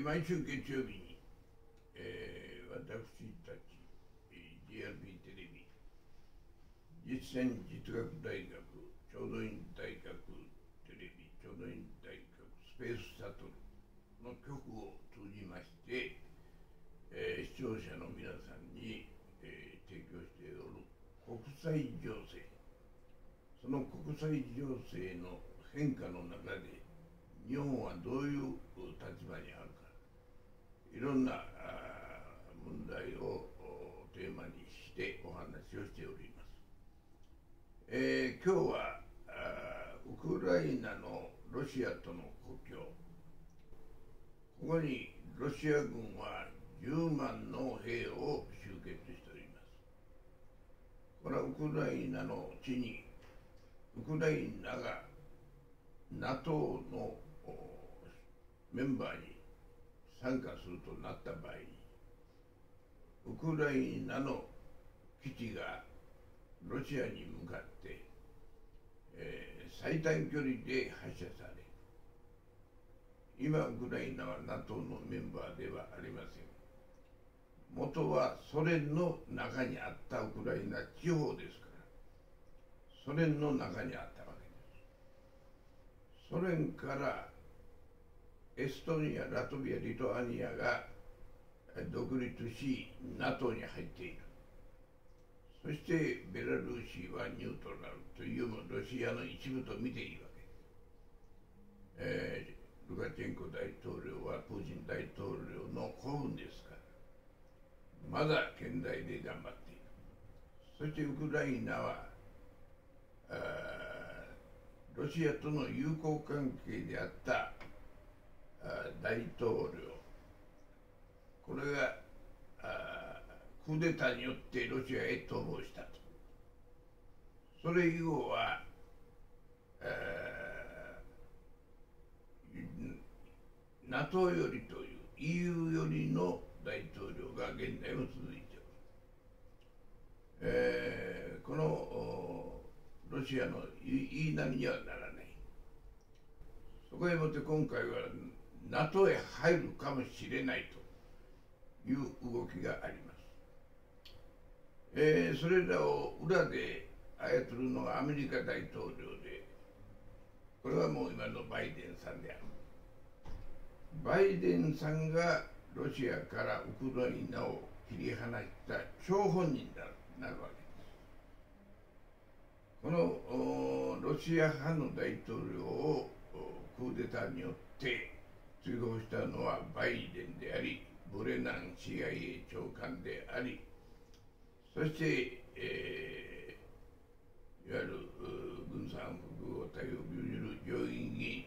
毎週月曜日に、えー私たち、えー DRB テレビ実践実学大学ちょうど院大学テレビちょうど院大学スペースシャトルの局を通じまして、えー視聴者の皆さんに、えー提供しておる国際情勢その国際情勢の変化の中で日本はどういう立場にあるか。いろんな問題をテーマにしてお話をしております。えー今日はウクライナのロシアとの国境ここにロシア軍は10万の兵を集結しております。これはウクライナの地にウクライナが NATO のメンバーに参加するとなった場合ウクライナの基地がロシアに向かって、えー最短距離で発射され今ウクライナは NATO のメンバーではありません。元はソ連の中にあったウクライナ地方ですからソ連の中にあったわけです。ソ連からエストニア、ラトビア、リトアニアが独立し NATO に入っている。そしてベラルーシはニュートラルというロシアの一部と見ていいわけ。です、えールカチェンコ大統領はプーチン大統領の子分ですから。まだ健在で頑張っている。そしてウクライナはロシアとの友好関係であった大統領。これがあクーデターによってロシアへ逃亡したと。それ以後は、ー NATO よりという EU よりの大統領が現在も続いておる、えーこのロシアの言い言いなりにはならない。そこへもって今回は NATO へ入るかもしれないという動きがあります、えーそれらを裏で操るのがアメリカ大統領でこれはもう今のバイデンさんである。バイデンさんがロシアからウクライナを切り離した張本人になるわけです。このロシア派の大統領をクーデターによって追放したのはバイデンでありブレナン CIA 長官でありそして、えーいわゆる軍産複合体を有する上院議員。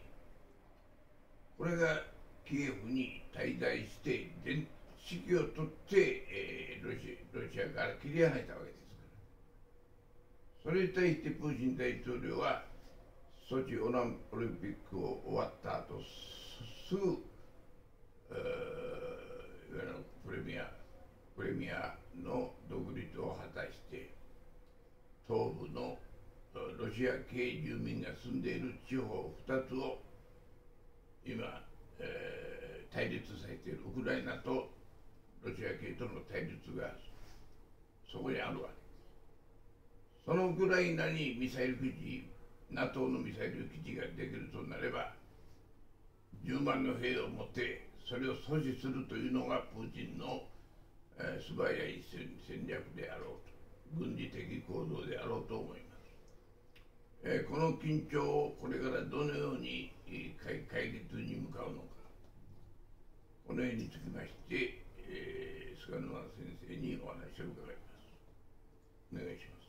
これがキエフに滞在して全指揮を取って、えーロシロシアから切り離したわけですから。それに対してプーチン大統領はソチオランオリンピックを終わった後すぐ、えーいわゆるプレミアプレミアの独立を果たして東部のロシア系住民が住んでいる地方2つを今、えー対立させているウクライナとロシア系との対立がそこにあるわけです。そのウクライナにミサイル基地 NATO のミサイル基地ができるとなれば10万の兵を持ってそれを阻止するというのがプーチンの、えー素早い戦戦略であろうと軍事的行動であろうと思います、えーこの緊張をこれからどのように解解決に向かうのかこのようにつきまして、えー菅沼先生にお話を伺います。お願いします。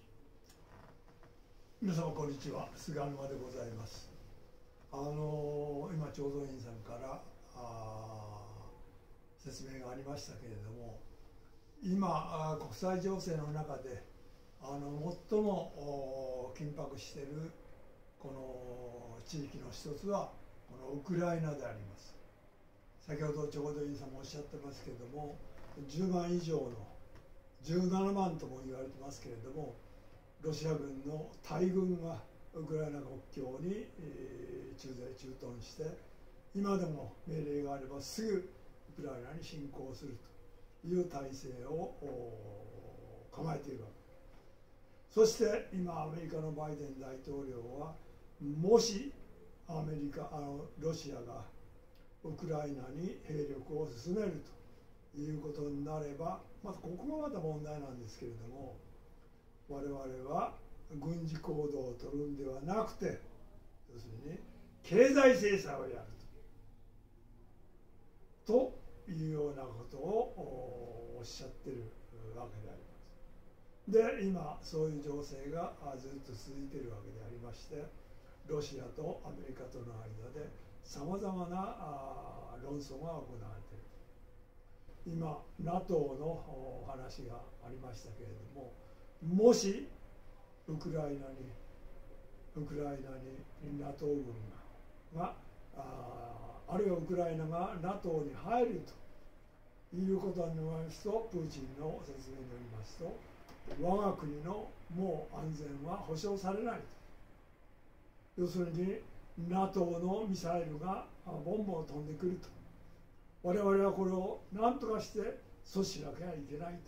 皆様こんにちは。菅沼でございます。あの今ちょうど院さんからあ説明がありましたけれども今あ国際情勢の中であの最も緊迫しているこの地域の一つはこのウクライナであります。先ほどちょうど院さんもおっしゃってますけれども10万以上の17万とも言われてますけれどもロシア軍の大軍がウクライナ国境に、えー駐在駐屯して今でも命令があればすぐウクライナに侵攻するという体制を構えているわけ。そして今アメリカのバイデン大統領はもしアメリカあのロシアがウクライナに兵力を進めるということになればまずここがまた問題なんですけれども我々は軍事行動を取るんではなくて要するに経済制裁をやるとというようなことをおっしゃってるわけであります。で今そういう情勢がずっと続いているわけでありましてロシアとアメリカとの間でさまざまな論争が行われている今 NATO の話がありましたけれどももしウクライナにウクライナに NATO 軍がああるいはウクライナが NATO に入るということになりますとプーチンの説明によりますと我が国のもう安全は保障されない要するに NATO のミサイルがボンボン飛んでくると。我々はこれを何とかして阻止しなきゃいけないと。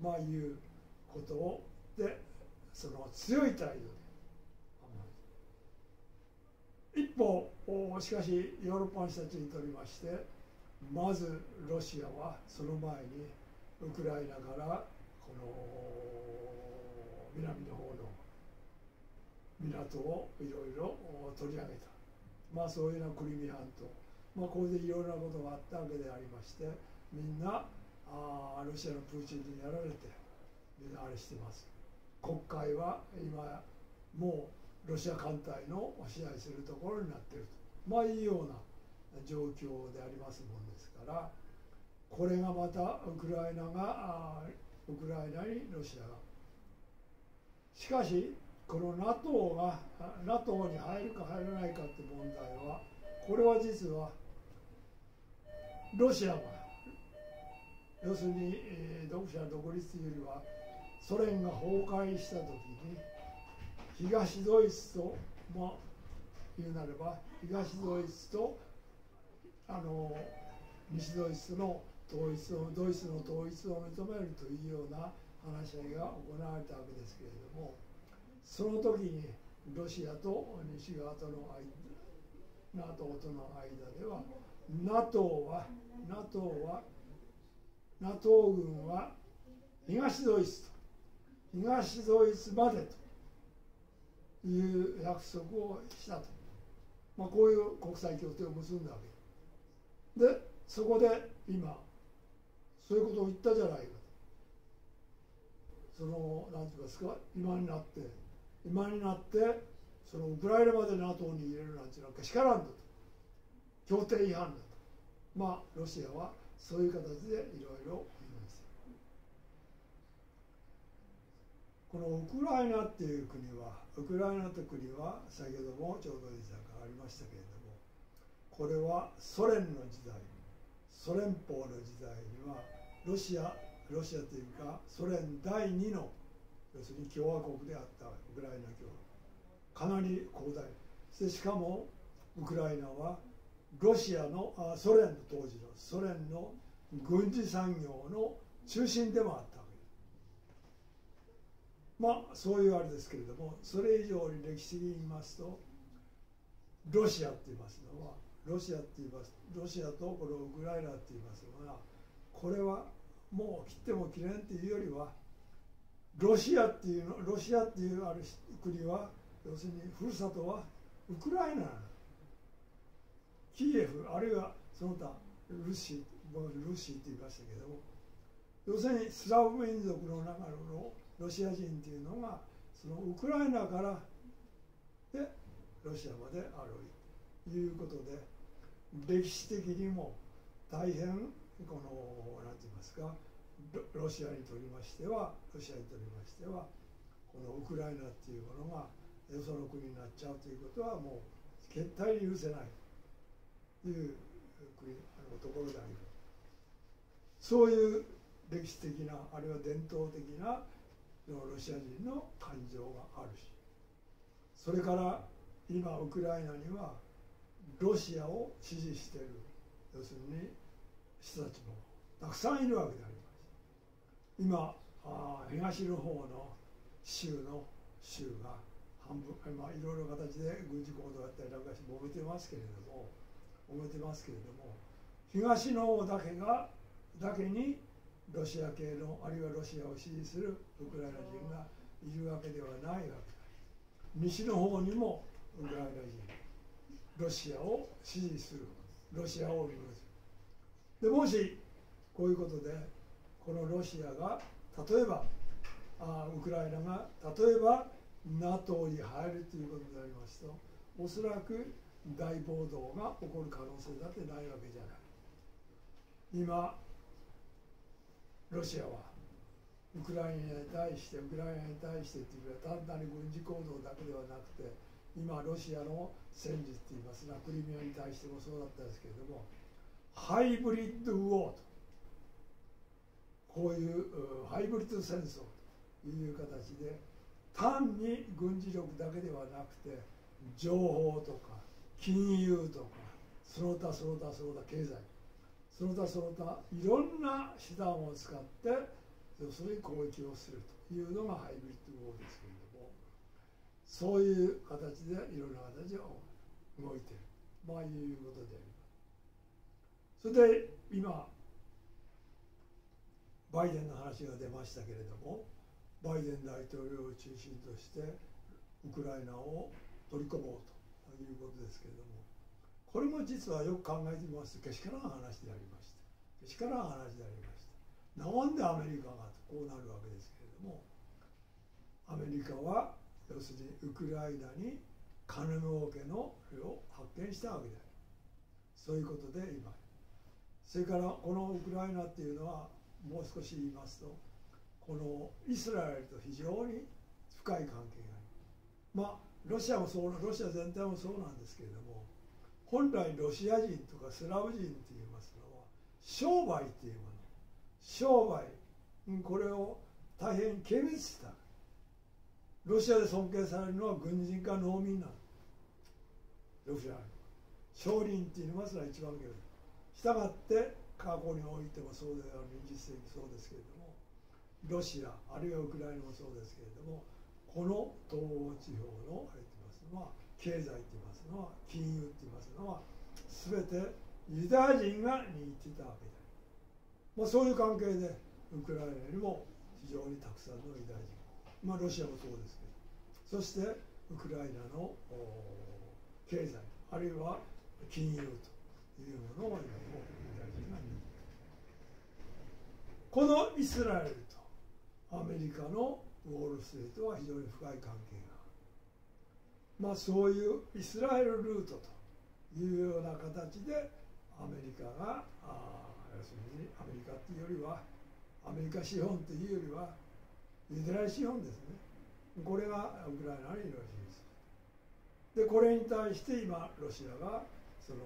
まあいうことをでその強い態度で一方しかしヨーロッパの人たちにとりましてまずロシアはその前にウクライナからこの南の方の港をいろいろ取り上げた。まあそういうようなクリミア半島。まあこれでいろんなことがあったわけでありましてみんなあロシアのプーチンにやられてあれしてます。国会は今もうロシア艦隊の支配するところになっていると。まあいうような状況でありますもんですからこれがまたウクライナがウクライナにロシアが。しかしこの NATO が NATO に入るか入らないかって問題はこれは実はロシアが要するに、えー、独者独立というよりはソ連が崩壊した時に東ドイツとまあ言うなれば東ドイツとあの西ドイツの統一をドイツの統一を認めるというような話し合いが行われたわけですけれどもその時にロシアと西側との間 NATO との間では NATO は NATO は NATO 軍は東ドイツと東ドイツまでという約束をしたと、まあ、こういう国際協定を結んだわけ。でそこで今そういうことを言ったじゃないかと。その何て言いますか今になって今になってそのウクライナまで NATO に入れるなんていうのはけしからんだと。協定違反だと。まあロシアはそういう形でいろいろこのウクライナっていう国はウクライナという国は先ほどもちょうど以前からありましたけれどもこれはソ連の時代ソ連邦の時代にはロシアロシアというかソ連第2の要するに共和国であったウクライナ共和国かなり広大。してしかもウクライナはロシアのあソ連の当時のソ連の軍事産業の中心でもあった。まあそういうあれですけれどもそれ以上に歴史的に言いますとロシアって言いますのはロシアって言いますロシアとこのウクライナって言いますのはこれはもう切っても切れんっていうよりはロシアっていうのロシアっていうある国は要するにふるさとはウクライナキエフあるいはその他ルシールシーって言いましたけども要するにスラブ民族の中のロシア人っていうのがそのウクライナからでロシアまであるということで歴史的にも大変この何て言いますかロシアにとりましてはロシアにとりましてはこのウクライナっていうものがよその国になっちゃうということはもう絶対に許せないという国あのところでありそういう歴史的なあるいは伝統的なロシア人の感情があるし。それから今ウクライナにはロシアを支持している。要するに人たちもたくさんいるわけであります。今あ東の方の州の州が半分、まあ、いろいろ形で軍事行動やったりなんかして揉めてますけれども揉めてますけれども東の方だけがだけにロシア系のあるい。はロシアを支持するウクライナ人がいるわけではないわけだ西の方にもウクライナ人ロシアを支持するロシアを見ますでもしこういうことでこのロシアが例えばあウクライナが例えば NATO に入るということでありますとおそらく大暴動が起こる可能性だってないわけじゃない。今ロシアはウクライナに対してウクライナに対してというのは単なる軍事行動だけではなくて今ロシアの戦術といいます。がクリミアに対してもそうだったんですけれどもハイブリッドウォーとこういうハイブリッド戦争という形で単に軍事力だけではなくて情報とか金融とかその他その他その他経済。その他その他いろんな手段を使って要するに攻撃をするというのがハイブリッドウォーですけれどもそういう形でいろんな形で動いている。まあいうことであります。それで今バイデンの話が出ましたけれどもバイデン大統領を中心としてウクライナを取り込もうということですけれどもこれも実はよく考えてみますとけしからん話でありました。けしからん話でありました。なんでアメリカがこうなるわけですけれどもアメリカは要するにウクライナに金儲けのを発見したわけである。そういうことで今。それからこのウクライナっていうのはもう少し言いますとこのイスラエルと非常に深い関係があるまあロシアもそうロシア全体もそうなんですけれども本来ロシア人とかスラブ人といいます。のは商売っていうもの商売これを大変軽蔑したロシアで尊敬されるのは軍人か農民なのロシア商人って言いうのは一番軽蔑したがって過去においてもそうである20世紀そうです。けれどもロシアあるいはウクライナもそうです。けれどもこの東欧地方のあれと言います。のは経済って言いますのは金融って言いますのは全てユダヤ人が握っていたわけでまあ、そういう関係でウクライナにも非常にたくさんのユダヤ人。まあロシアもそうですけど。そしてウクライナの経済あるいは金融というものを今もユダヤ人が握っている。このイスラエルとアメリカのウォール・ストリートは非常に深い関係がまあそういうイスラエルルートというような形でアメリカがあ要するにアメリカっていうよりはアメリカ資本というよりはユダヤ資本ですね。これがウクライナにいるわけです。でこれに対して今ロシアがその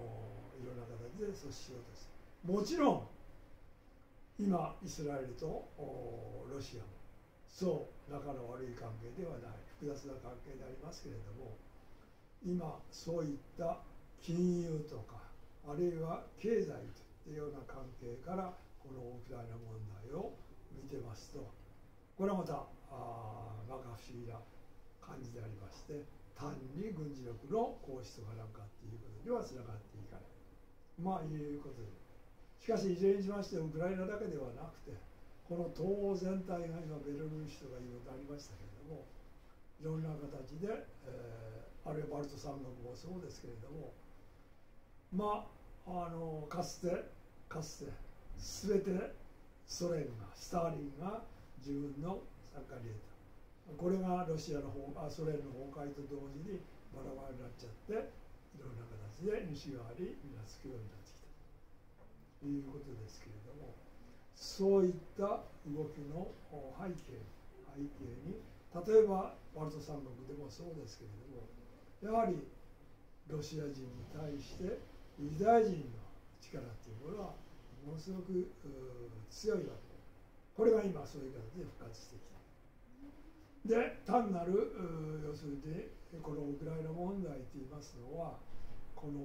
いろんな形で阻止しようとしてもちろん今イスラエルとロシアも。そう仲の悪い関係ではない。複雑な関係でありますけれども今そういった金融とかあるいは経済というような関係からこのウクライナ問題を見てますとこれはまたあ摩訶不思議な感じでありまして単に軍事力の行使とかなんかっていうことにはつながっていかない。まあいうことで。しかしいずれにしましてウクライナだけではなくてこの東欧全体が今ベルルーシとかいうのがありましたけれどもいろんな形で、えー、あるいはバルト三国もそうですけれどもまああのかつてかつて全てソ連がスターリンが自分の参加に入れた。これがロシアの方あソ連の崩壊と同時にバラバラになっちゃっていろんな形で西側にみなつくようになってきた。ということですけれどもそういった動きの背景背景に例えばバルト三国でもそうですけれどもやはりロシア人に対してユダヤ人の力っていうものはものすごく強いわけこれが今そういう形で復活してきた。で単なる要するにこのウクライナ問題といいますのはこの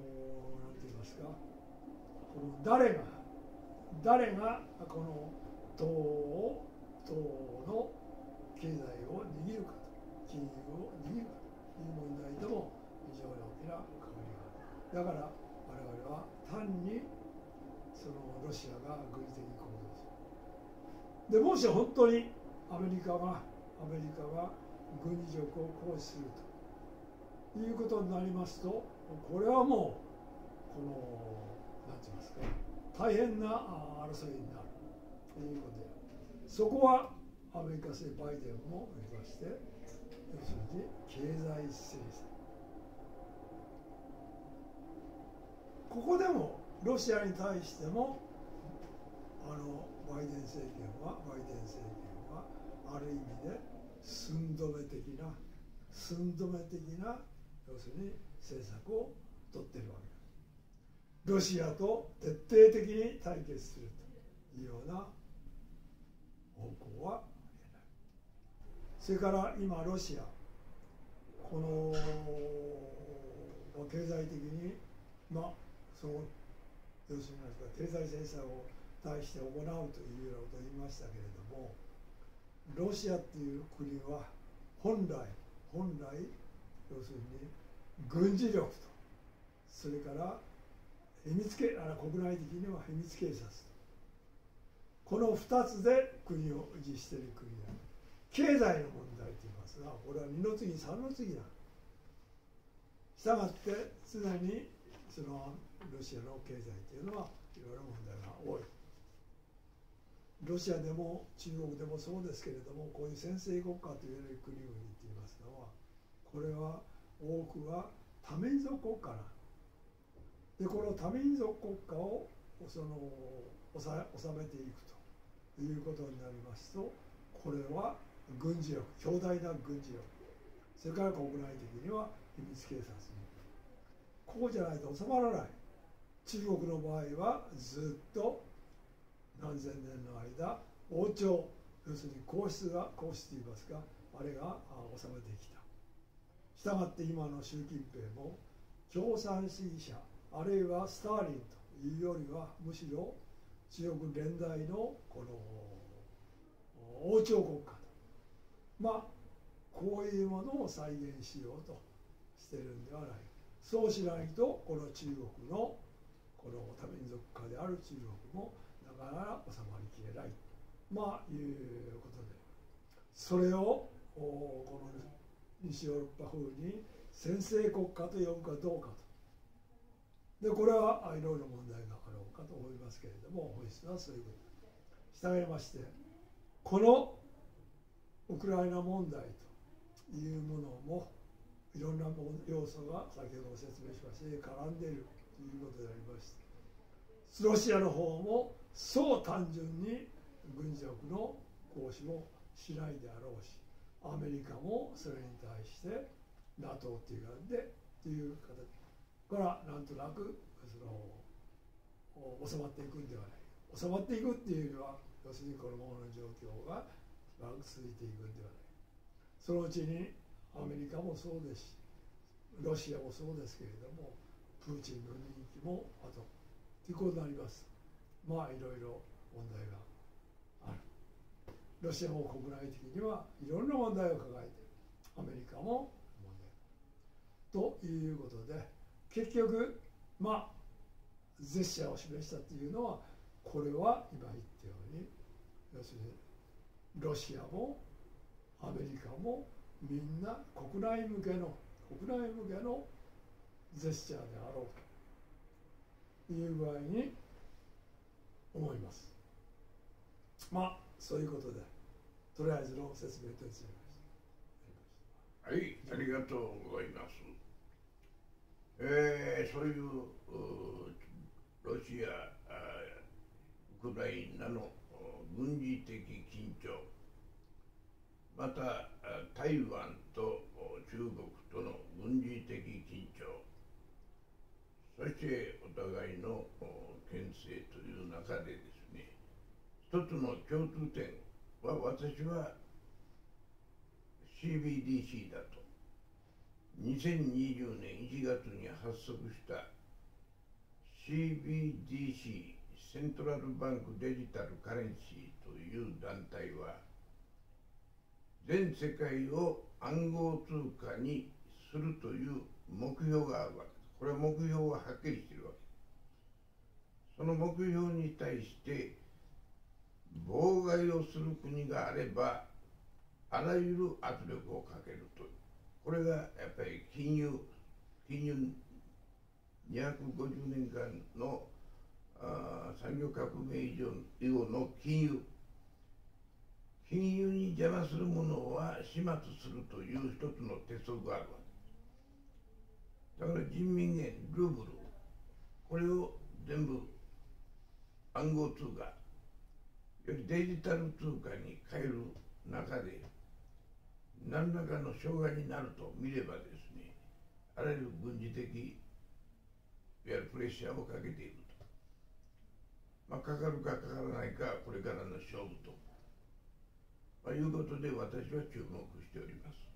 何て言いますかこの誰が誰がこの党を党の経済を握るかと金融を握るかという問題でも非常に大きな関わりがあるだから我々は単にそのロシアが軍事的に行動す。るでもし本当にアメリカがアメリカが軍事力を行使するということになりますとこれはもうこの何て言いますか大変な争いになるということでそこはアメリカ政バイデンも言いまして要するに経済制裁。ここでもロシアに対してもあのバイデン政権はバイデン政権はある意味で寸止め的な寸止め的な要するに政策を取ってるわけですロシアと徹底的に対決するというような方向はそれから今ロシアこの経済的にまあその要するに経済制裁を対して行うというようなことを言いましたけれどもロシアっていう国は本来本来要するに軍事力とそれから秘密警あ国内的には秘密警察この2つで国を維持している国だ経済の問題と言いますがこれは2の次3の次だ。したがって常にそのロシアの経済というのはいろいろ問題が多い。ロシアでも中国でもそうですけれどもこういう先制国家という国々って言いますのはこれは多くは多民族国家なでこの多民族国家をその治めていくということになりますとこれは軍事力強大な軍事力。それから国内的には秘密警察ここじゃないと収まらない。中国の場合はずっと何千年の間王朝要するに皇室が皇室といいますかあれが治めてきた。したがって今の習近平も共産主義者あるいはスターリンというよりはむしろ中国現代のこの王朝国家まあこういうものを再現しようとしてるんではないそうしないとこの中国のこの多民族化である中国もなかなか収まりきれない。まあいうことで。それをこの西ヨーロッパ風に先制国家と呼ぶかどうかと。でこれはいろいろ問題があろうかと思いますけれども本質はそういうこと。従いましてこのウクライナ問題というものもいろんな要素が先ほど説明しましたように絡んでいるということでありましてロシアの方もそう単純に軍事力の行使もしないであろうしアメリカもそれに対して NATO っていう感じでという形からなんとなくその収まっていくんではない。収まっていくっていうよりは要するにこのままの状況がしばらく続いていくんではない。そのうちにアメリカもそうですしロシアもそうですけれどもプーチンの人気もあとということになります。まあいろいろ問題がある。ロシアも国内的にはいろんな問題を抱えてアメリカも問題。ということで結局まあ絶者を示したというのはこれは今言ったように要するにロシアもアメリカもみんな国内向けの国内向けのジェスチャーであろうと。いう具合に思います。まあそういうことでとりあえずの説明としましたはいありがとうございます。えー、そういうロシアウクライナの軍事的緊張。また台湾と中国との軍事的緊張。そしてお互いの牽制という中でですね一つの共通点は私は CBDC だと。2020年1月に発足した CBDC セントラルバンクデジタルカレンシーという団体は全世界を暗号通貨にするという目標があるわけです。これは目標ははっきりしているわけです。その目標に対して妨害をする国があればあらゆる圧力をかけるというこれがやっぱり金融金融250年間の産業革命以上以後の金融金融に邪魔するものは始末するという一つの鉄則があるわけ。ですだから人民元ルーブルこれを全部暗号通貨よりデジタル通貨に変える中で何らかの障害になると見ればですねあらゆる軍事的いわゆるプレッシャーをかけている、まあ、かかるかかからないかこれからの勝負と、まあ、いうことで私は注目しております。